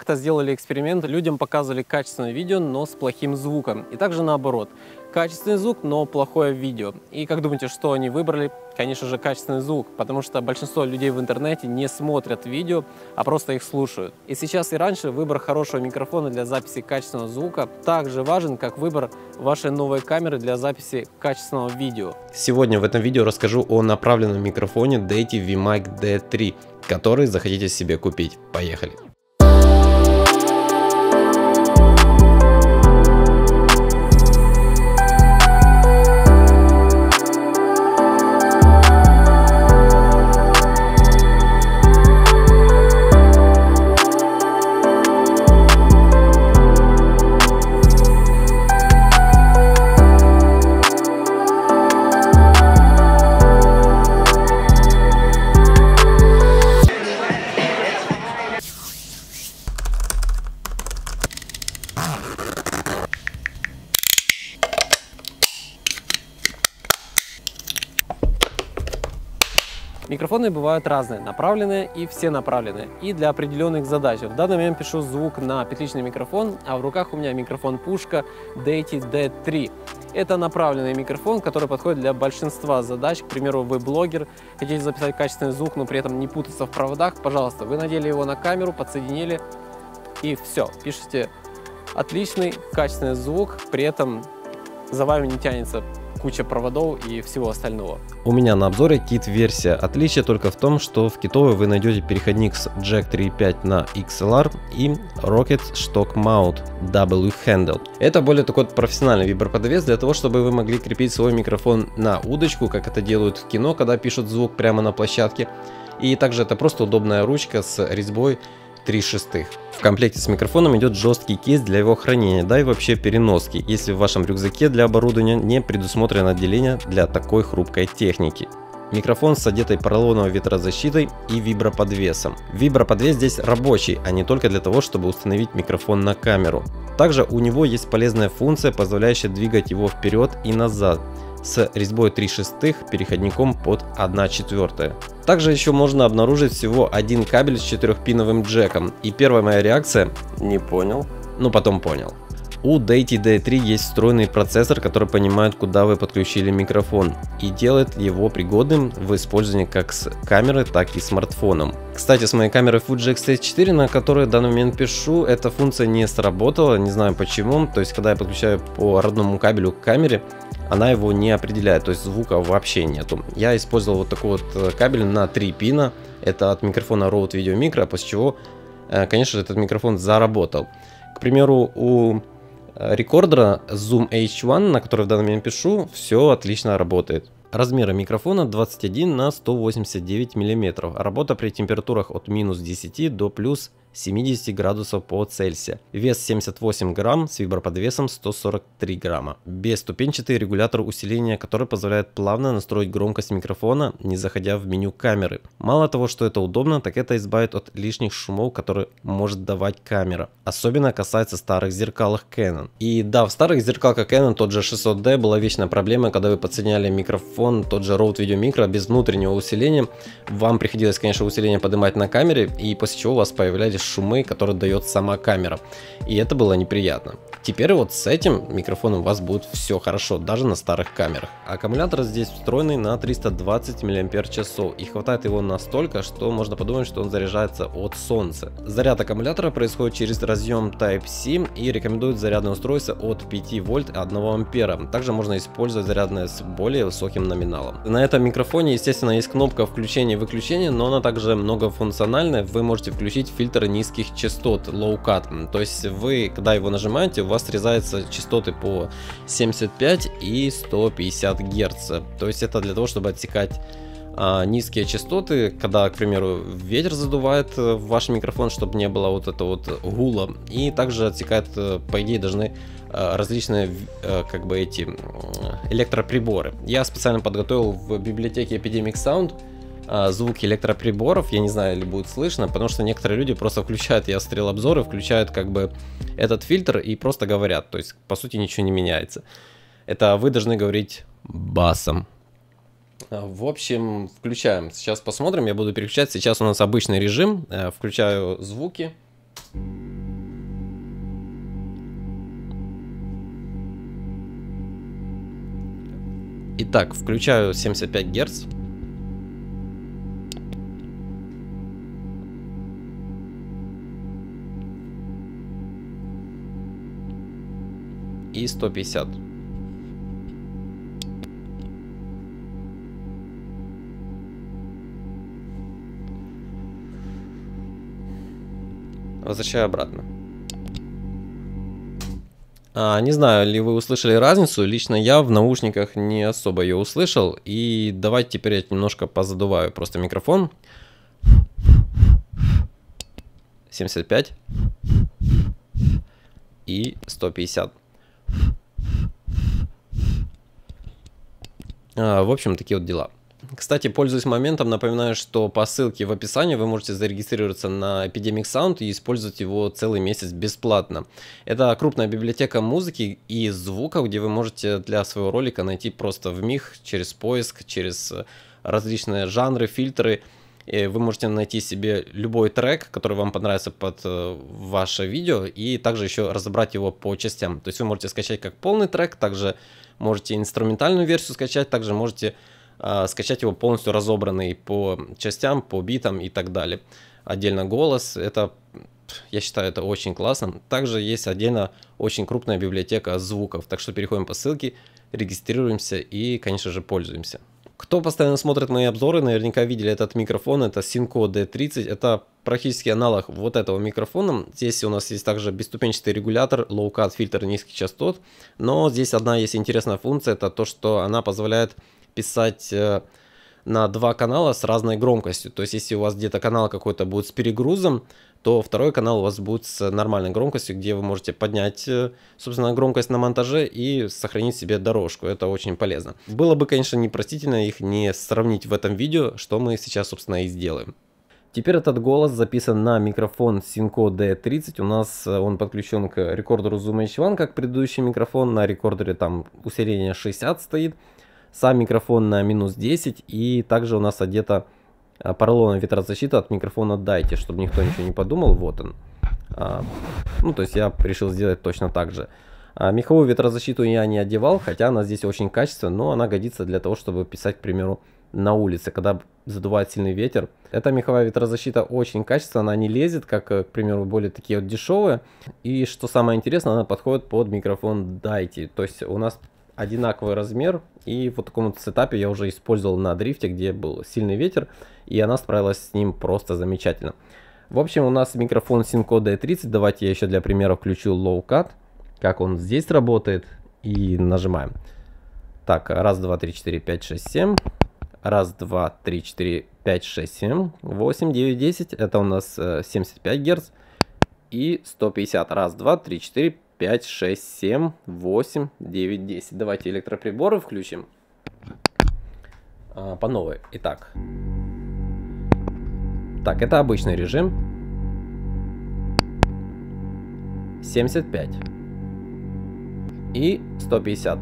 Как-то сделали эксперимент, людям показывали качественное видео, но с плохим звуком. И также наоборот. Качественный звук, но плохое видео. И как думаете, что они выбрали? Конечно же, качественный звук, потому что большинство людей в интернете не смотрят видео, а просто их слушают. И сейчас и раньше выбор хорошего микрофона для записи качественного звука также важен, как выбор вашей новой камеры для записи качественного видео. Сегодня в этом видео расскажу о направленном микрофоне Deity VMic D3, который захотите себе купить. Поехали! Микрофоны бывают разные, направленные и все направленные, и для определенных задач. В данный момент пишу звук на петличный микрофон, а в руках у меня микрофон пушка Deity D3. Это направленный микрофон, который подходит для большинства задач. К примеру, вы блогер, хотите записать качественный звук, но при этом не путаться в проводах, пожалуйста, вы надели его на камеру, подсоединили и все, пишите отличный качественный звук, при этом за вами не тянется куча проводов и всего остального. У меня на обзоре кит-версия. Отличие только в том, что в китовой вы найдете переходник с Jack 3.5 на XLR и Rocket Stock Mount W Handle. Это более такой профессиональный виброподвес для того, чтобы вы могли крепить свой микрофон на удочку, как это делают в кино, когда пишут звук прямо на площадке. И также это просто удобная ручка с резьбой 3 шестых. В комплекте с микрофоном идет жесткий кейс для его хранения, да и вообще переноски, если в вашем рюкзаке для оборудования не предусмотрено отделение для такой хрупкой техники. Микрофон с одетой поролоновой ветрозащитой и виброподвесом. Виброподвес здесь рабочий, а не только для того, чтобы установить микрофон на камеру. Также у него есть полезная функция, позволяющая двигать его вперед и назад с резьбой 3 шестых переходником под 1 четвертая. Также еще можно обнаружить всего один кабель с 4-пиновым джеком. И первая моя реакция «не понял», ну потом понял. У Deity D3 есть встроенный процессор, который понимает, куда вы подключили микрофон и делает его пригодным в использовании как с камеры, так и смартфоном. Кстати, с моей камерой Fuji X-T4, на которой в данный момент пишу, эта функция не сработала, не знаю почему. То есть, когда я подключаю по родному кабелю к камере, она его не определяет, то есть звука вообще нету. Я использовал вот такой вот э, кабель на 3 пина, это от микрофона Rode Video Micro, после чего, э, конечно же, этот микрофон заработал. К примеру, у рекордера Zoom H1, на который в данный момент пишу, все отлично работает. Размеры микрофона 21 на 189 мм. Работа при температурах от минус 10 до плюс 70 градусов по Цельсию. Вес 78 грамм с виброподвесом 143 грамма. Бесступенчатый регулятор усиления, который позволяет плавно настроить громкость микрофона, не заходя в меню камеры. Мало того, что это удобно, так это избавит от лишних шумов, которые может давать камера. Особенно касается старых зеркалок Canon. И да, в старых зеркалках Canon тот же 600D была вечная проблема, когда вы подсоединяли микрофон, тот же Rode Video Micro без внутреннего усиления. Вам приходилось, конечно, усиление поднимать на камере, и после чего у вас появлялись шумы, которые дает сама камера. И это было неприятно. Теперь вот с этим микрофоном у вас будет все хорошо, даже на старых камерах. Аккумулятор здесь встроенный на 320 мАч и хватает его настолько, что можно подумать, что он заряжается от солнца. Заряд аккумулятора происходит через разъем Type-C и рекомендует зарядное устройство от 5 вольт 1 ампера. Также можно использовать зарядное с более высоким номиналом. На этом микрофоне, естественно, есть кнопка включения и выключения, но она также многофункциональная. Вы можете включить фильтр низких частот, low cut. То есть вы, когда его нажимаете, вас срезаются частоты по 75 и 150 Гц. То есть это для того, чтобы отсекать а, низкие частоты, когда, к примеру, ветер задувает э, в ваш микрофон, чтобы не было вот этого вот гула. И также отсекает, э, по идее, должны э, различные как бы эти электроприборы. Я специально подготовил в библиотеке Epidemic Sound а, звук электроприборов, я не знаю, или будет слышно, потому что некоторые люди просто включают, я стрел обзоры, включают как бы этот фильтр и просто говорят, то есть по сути ничего не меняется. Это вы должны говорить басом. А, в общем, включаем. Сейчас посмотрим, я буду переключать. Сейчас у нас обычный режим. Э, включаю звуки. Итак, включаю 75 Гц. И 150. Возвращаю обратно. А, не знаю, ли вы услышали разницу. Лично я в наушниках не особо ее услышал. И давайте теперь я немножко позадуваю просто микрофон. 75 и 150. В общем, такие вот дела. Кстати, пользуясь моментом, напоминаю, что по ссылке в описании вы можете зарегистрироваться на Epidemic Sound и использовать его целый месяц бесплатно. Это крупная библиотека музыки и звуков, где вы можете для своего ролика найти просто в миг через поиск, через различные жанры, фильтры. И вы можете найти себе любой трек, который вам понравится под э, ваше видео, и также еще разобрать его по частям. То есть вы можете скачать как полный трек, также можете инструментальную версию скачать, также можете э, скачать его полностью разобранный по частям, по битам и так далее. Отдельно голос, это, я считаю, это очень классно. Также есть отдельно очень крупная библиотека звуков, так что переходим по ссылке, регистрируемся и, конечно же, пользуемся. Кто постоянно смотрит мои обзоры, наверняка видели этот микрофон, это Synco D30, это практически аналог вот этого микрофона. Здесь у нас есть также бесступенчатый регулятор, low-cut фильтр низких частот, но здесь одна есть интересная функция, это то, что она позволяет писать э, на два канала с разной громкостью. То есть, если у вас где-то канал какой-то будет с перегрузом, то второй канал у вас будет с нормальной громкостью, где вы можете поднять, э, собственно, громкость на монтаже и сохранить себе дорожку. Это очень полезно. Было бы, конечно, непростительно их не сравнить в этом видео, что мы сейчас, собственно, и сделаем. Теперь этот голос записан на микрофон Synco D30. У нас э, он подключен к рекордеру Zoom H1, как предыдущий микрофон. На рекордере там усиление 60 стоит. Сам микрофон на минус 10. И также у нас одета а, поролоновая ветрозащита от микрофона Дайте, чтобы никто ничего не подумал. Вот он. А, ну, то есть я решил сделать точно так же. А, меховую ветрозащиту я не одевал, хотя она здесь очень качественная, но она годится для того, чтобы писать, к примеру, на улице, когда задувает сильный ветер. Эта меховая ветрозащита очень качественная, она не лезет, как, э, к примеру, более такие вот дешевые. И что самое интересное, она подходит под микрофон Дайте. То есть у нас одинаковый размер. И вот в таком вот сетапе я уже использовал на дрифте, где был сильный ветер. И она справилась с ним просто замечательно. В общем, у нас микрофон Synco D30. Давайте я еще для примера включу Low Cut. Как он здесь работает. И нажимаем. Так, раз, два, три, четыре, пять, шесть, семь. Раз, два, три, четыре, пять, шесть, семь, восемь, девять, десять. Это у нас 75 э, Гц. И 150. Раз, два, три, четыре, 5, 6, 7, 8, 9, 10. Давайте электроприборы включим. А, по новой. Итак. Так, это обычный режим. 75. И 150.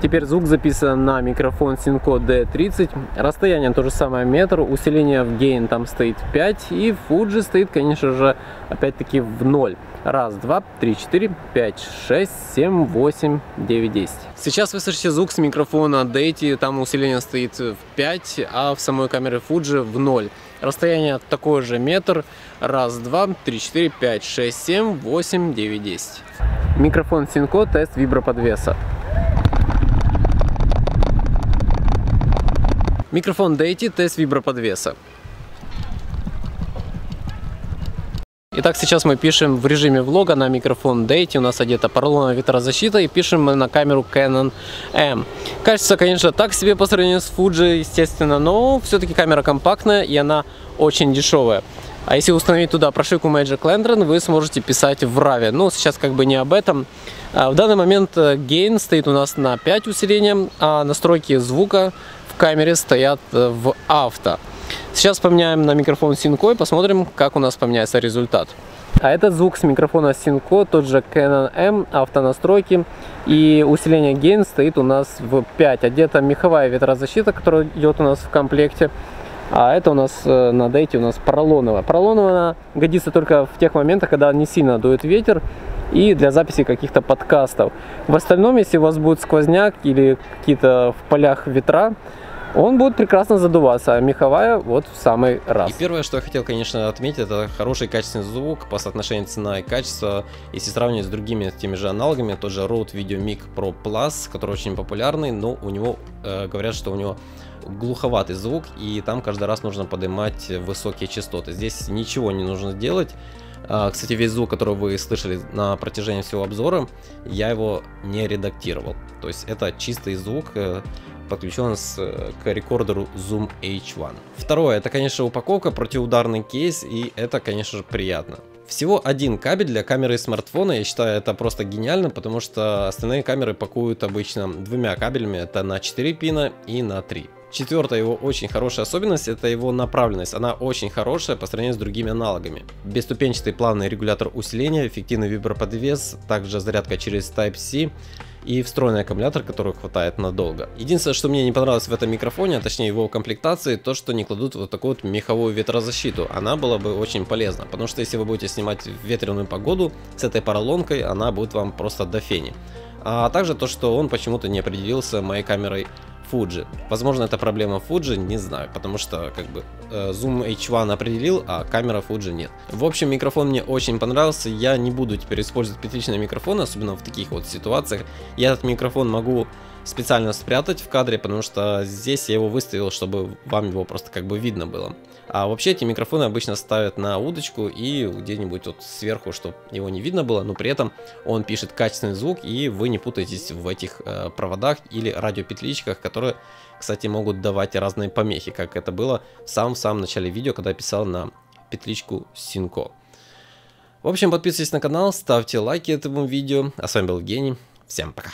Теперь звук записан на микрофон Synco D30. Расстояние то же самое метр, усиление в гейн там стоит 5 и Fuji стоит, конечно же, опять-таки в 0. Раз, два, три, четыре, пять, шесть, семь, восемь, девять, десять. Сейчас вы слышите звук с микрофона Deity, там усиление стоит в 5, а в самой камере Fuji в 0. Расстояние такое же метр. Раз, два, три, четыре, пять, шесть, семь, восемь, девять, десять. Микрофон Synco, тест виброподвеса. Микрофон Deity, тест виброподвеса. Итак, сейчас мы пишем в режиме влога на микрофон Deity, у нас одета поролоновая ветрозащита и пишем мы на камеру Canon M. Качество, конечно, так себе по сравнению с Fuji, естественно, но все-таки камера компактная и она очень дешевая. А если установить туда прошивку Magic Lantern, вы сможете писать в RAW. Но сейчас как бы не об этом. А в данный момент гейн э, стоит у нас на 5 усиления, а настройки звука камере стоят э, в авто. Сейчас поменяем на микрофон Synco и посмотрим, как у нас поменяется результат. А этот звук с микрофона Synco, тот же Canon M, автонастройки. И усиление gain стоит у нас в 5. Одета меховая ветрозащита, которая идет у нас в комплекте. А это у нас э, на дейте у нас поролоновая. Поролоновая годится только в тех моментах, когда не сильно дует ветер и для записи каких-то подкастов. В остальном, если у вас будет сквозняк или какие-то в полях ветра, он будет прекрасно задуваться, а меховая вот в самый раз. И первое, что я хотел, конечно, отметить, это хороший качественный звук по соотношению цена и качество. Если сравнивать с другими теми же аналогами, тот же Rode Video Mic Pro Plus, который очень популярный, но у него, э, говорят, что у него глуховатый звук, и там каждый раз нужно поднимать высокие частоты. Здесь ничего не нужно делать. А, кстати, весь звук, который вы слышали на протяжении всего обзора, я его не редактировал. То есть это чистый звук, э, подключен с, э, к рекордеру Zoom H1. Второе, это, конечно, упаковка, противоударный кейс, и это, конечно же, приятно. Всего один кабель для камеры смартфона, я считаю это просто гениально, потому что остальные камеры пакуют обычно двумя кабелями, это на 4 пина и на 3. Четвертая его очень хорошая особенность это его направленность. Она очень хорошая по сравнению с другими аналогами. Бесступенчатый плавный регулятор усиления, эффективный виброподвес, также зарядка через Type-C и встроенный аккумулятор, который хватает надолго. Единственное, что мне не понравилось в этом микрофоне, а точнее его комплектации, то, что не кладут вот такую вот меховую ветрозащиту. Она была бы очень полезна, потому что если вы будете снимать ветреную погоду с этой поролонкой, она будет вам просто до фени. А также то, что он почему-то не определился моей камерой Fuji. Возможно, это проблема Fuji, не знаю, потому что как бы э, Zoom H1 определил, а камера Fuji нет. В общем, микрофон мне очень понравился, я не буду теперь использовать петличный микрофон, особенно в таких вот ситуациях. Я этот микрофон могу специально спрятать в кадре, потому что здесь я его выставил, чтобы вам его просто как бы видно было. А вообще эти микрофоны обычно ставят на удочку и где-нибудь вот сверху, чтобы его не видно было, но при этом он пишет качественный звук и вы не путаетесь в этих э, проводах или радиопетличках, которые, кстати, могут давать разные помехи, как это было в самом-самом начале видео, когда я писал на петличку Синко. В общем, подписывайтесь на канал, ставьте лайки этому видео. А с вами был Евгений. Всем пока.